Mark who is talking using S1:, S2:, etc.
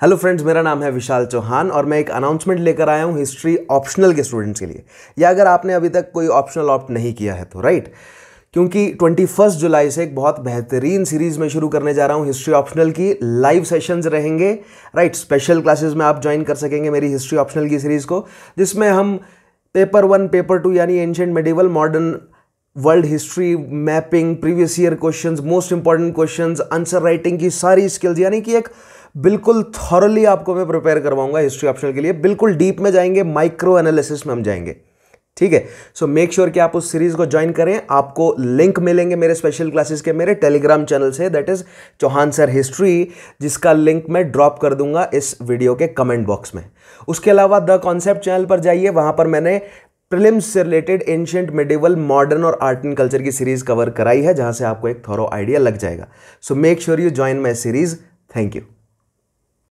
S1: Hello friends मेरा नाम है विशाल चौहान और मैं एक अनाउंसमेंट लेकर आया हूँ हिस्ट्री ऑप्शनल के स्टूडेंट्स के लिए। या अगर आपने अभी तक कोई ऑप्शनल ऑप्ट नहीं किया है तो राइट क्योंकि ट्वेंटी फ़र्स्ट जुलाई से एक बहुत बेहतरीन सीरीज़ में शुरू करने जा रहा हूँ हिस्ट्री ऑप्शनल की। लाइव सेशंस रहेंगे राइट स्पेशल क्लासेस में आप ज्वाइन कर सकेंगे मेरी हिस्ट्री ऑप्शनल की सीरीज़ को, जिसमें हम पेपर वन पेपर टू यानी ancient medieval modern world history mapping previous year questions most important questions answer writing की सारी स्किल्स यानी कि एक बिल्कुल थॉरली आपको मैं प्रिपेयर करवाऊँगा हिस्ट्री ऑप्शनल के लिए। बिल्कुल डीप में जाएँगे माइक्रो एनालिसिस में हम जाएँगे। ठीक है? सो मेक श्योर कि आप उस सीरीज़ को ज्वाइन करें। आपको लिंक मिलेंगे मेरे स्पेशल क्लासेस के, मेरे टेलीग्राम चैनल से। That is Chauhan sir history जिसका लिंक मैं ड्रॉप कर दूँगा इस वीडियो के कमेंट बॉक्स में। उसके अलावा द कॉन्सेप्ट चैनल पर जाइए। वहाँ पर मैंने प्रिलिम्स से रिलेटेड एंशियंट मेडिवल मॉडर्न और आर्ट एंड कल्चर की सीरीज़ कवर कराई है, जहाँ से आपको एक थोरो आइडिया लग जाएगा। So make sure you join my series thank you